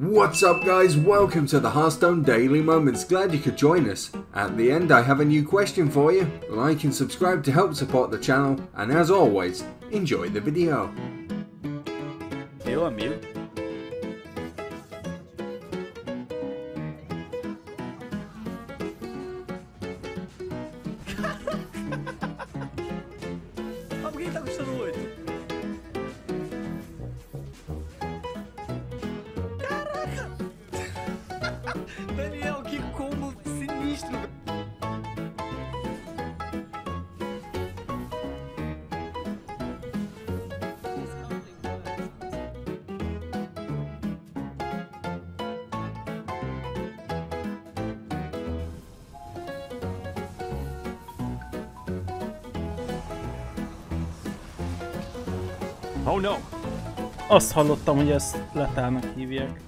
What's up guys, welcome to the Hearthstone Daily Moments, glad you could join us. At the end I have a new question for you, like and subscribe to help support the channel, and as always, enjoy the video. Meu amigo. Oh no! Azt hallottam, hogy ezt letának hívják.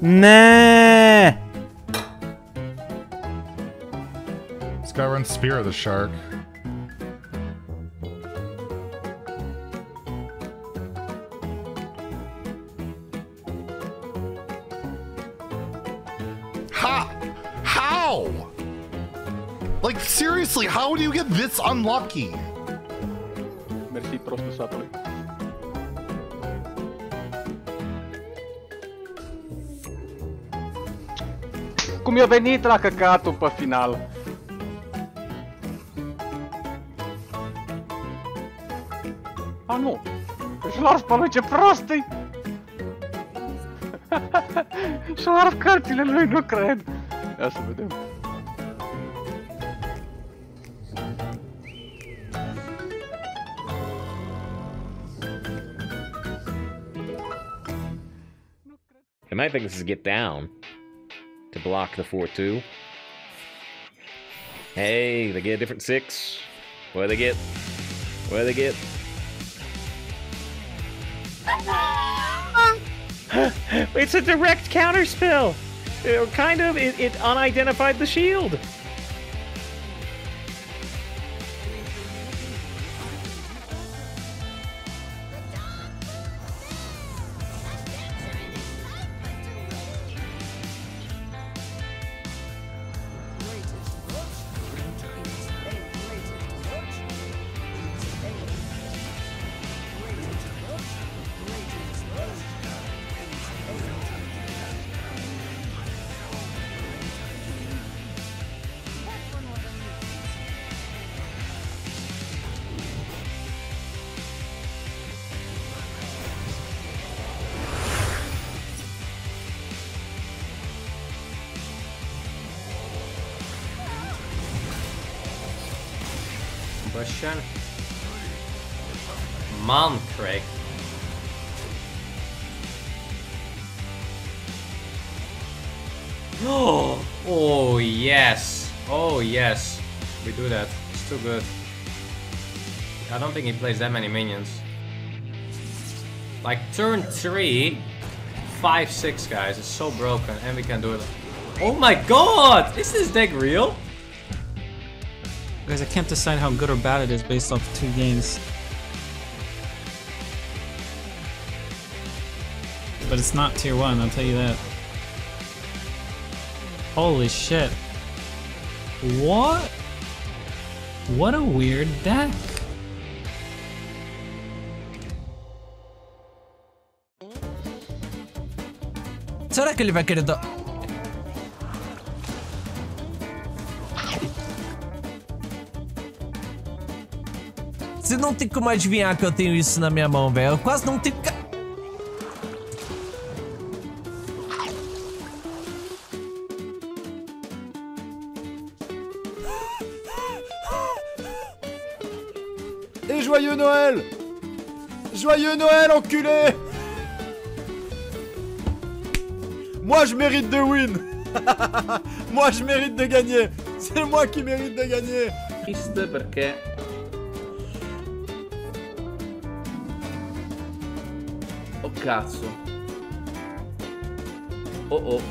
Ne! This guy runs Spear of the Shark. Ha! How? Like, seriously, how do you get this unlucky? mersi prostul satului. Cum i-a venit la căcatul pe final? A, nu! Își las pe lui, ce prost -i! Și-a cărțile lui, nu cred! Ia să vedem. Might think this is get down to block the 4-2. Hey, they get a different six. What do they get? What do they get? it's a direct counter spell. Uh, kind of. It, it unidentified the shield. Question. Craig. Oh, oh yes. Oh yes. We do that. It's too good. I don't think he plays that many minions. Like turn three, five, six guys. It's so broken, and we can do it. Oh my god! Is this deck real? Guys, I can't decide how good or bad it is based off two games. But it's not tier 1, I'll tell you that. Holy shit. What? What a weird deck. Será que ele vai querer dar... Você não tem como adivinhar que eu tenho isso na minha mão, velho. Eu quase não tenho... ca- Et joyeux Noël. Joyeux Noël, enculé. Moi, je mérite de win. Moi, je mérite de gagner. C'est moi qui mérite de gagner. Triste perché cazzo Oh oh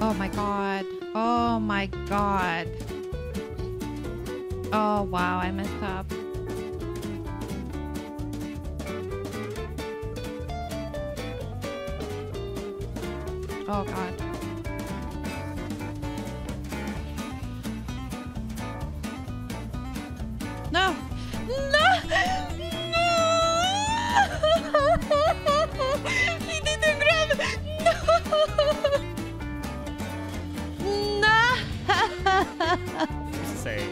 Oh my god. Oh my god. Oh wow, I messed up. Oh god. 谁？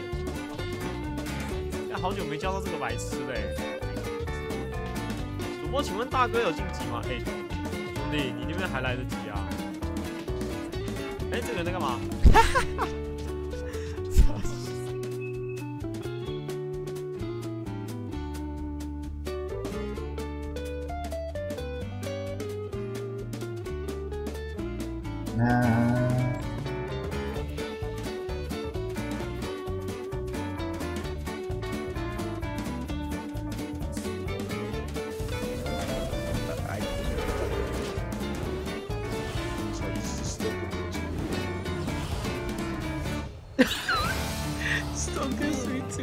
好久没叫到这个白痴嘞。主播，请问大哥有晋级吗？哎，兄弟，你那边还来得及啊。哎，这个人在干嘛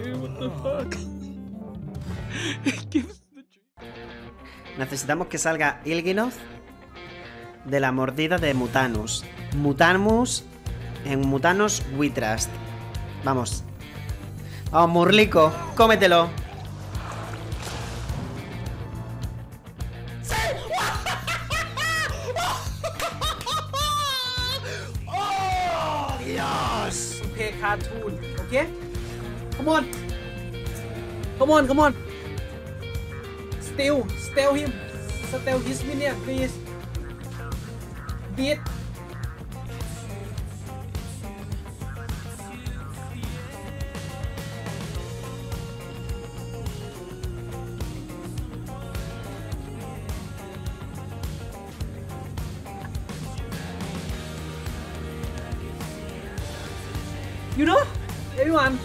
what the fuck? Necesitamos que salga Ilginoth de la mordida de Mutanus. Mutanus en Mutanus We Trust. Vamos. Vamos, Murlico, cómetelo. Oh, Dios! Okay? Come on. Come on, come on. Steal. Steal him. Steal his minion, please. Beat. You know, everyone.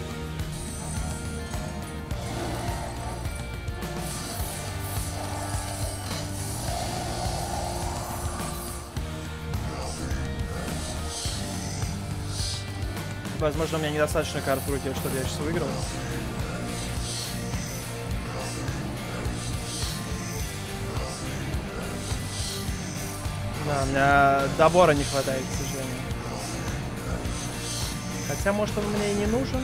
Возможно, у меня недостаточно карт в руке, чтобы я сейчас выиграл. Да, у меня добора не хватает, к сожалению. Хотя, может, он мне и не нужен.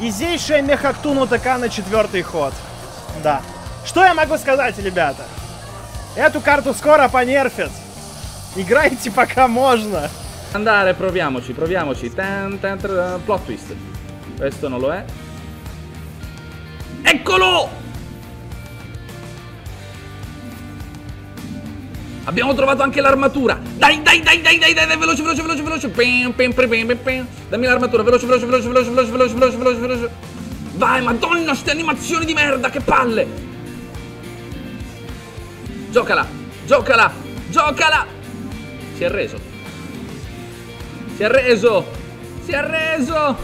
Изейшая мехактун УТК на четвертый ход. Да. Что я могу сказать, ребята? Эту карту скоро понерфят. Играйте пока можно. Andare, proviamoci, proviamoci. Tan, tan, tra- plot twist. Questo non lo è. Eccolo! Abbiamo trovato anche l'armatura. Dai, dai, dai, dai, dai, dai, dai, veloce, veloce, veloce, veloce. Pim, pim, pim, pim, pim. Dammi l'armatura, veloce, veloce, veloce, veloce, veloce, veloce, veloce, veloce, veloce. Vai, madonna, ste animazioni di merda, che palle. Giocala, giocala, giocala. Si è reso. Si è reso. Si è reso.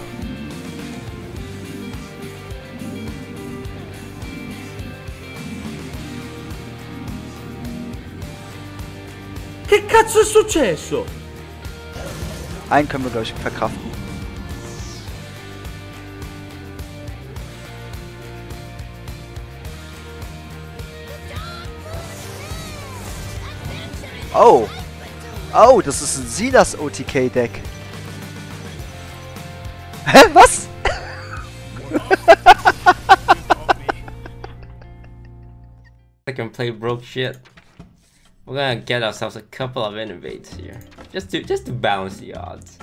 Che cazzo è successo? Einen können wir, glaube ich, verkraften. Oh! Oh, das ist ein Silas OTK-Deck. Hä? Was? I can play broke shit. We're gonna get ourselves a couple of Innervates here, just to just to balance the odds.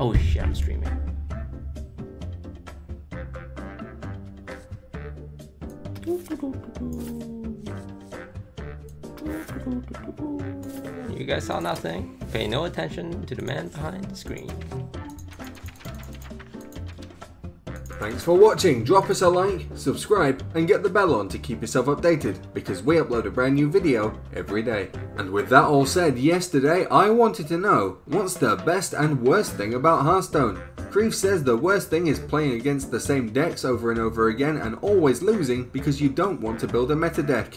Oh shit, I'm streaming. You guys saw nothing? Pay no attention to the man behind the screen. Thanks for watching, drop us a like, subscribe, and get the bell on to keep yourself updated, because we upload a brand new video every day. And with that all said, yesterday I wanted to know, what's the best and worst thing about Hearthstone? Creef says the worst thing is playing against the same decks over and over again and always losing because you don't want to build a meta deck.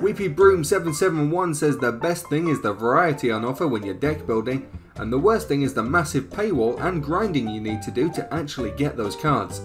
Weepy Broom 771 says the best thing is the variety on offer when you're deck building, and the worst thing is the massive paywall and grinding you need to do to actually get those cards.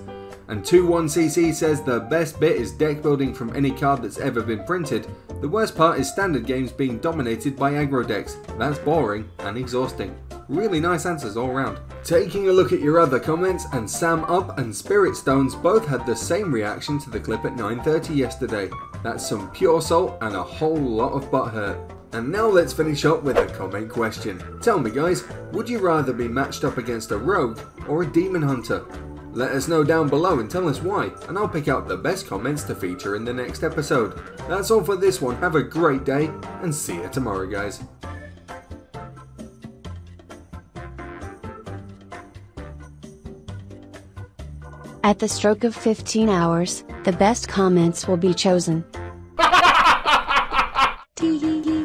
And 21cc says the best bit is deck building from any card that's ever been printed. The worst part is standard games being dominated by aggro decks. That's boring and exhausting. Really nice answers all round. Taking a look at your other comments, and Sam Up and Spirit Stones both had the same reaction to the clip at 9.30 yesterday. That's some pure salt and a whole lot of butthurt. And now let's finish up with a comment question. Tell me guys, would you rather be matched up against a rogue or a demon hunter? Let us know down below and tell us why, and I'll pick out the best comments to feature in the next episode. That's all for this one, have a great day, and see you tomorrow guys. At the stroke of 15 hours, the best comments will be chosen. Tee hee hee.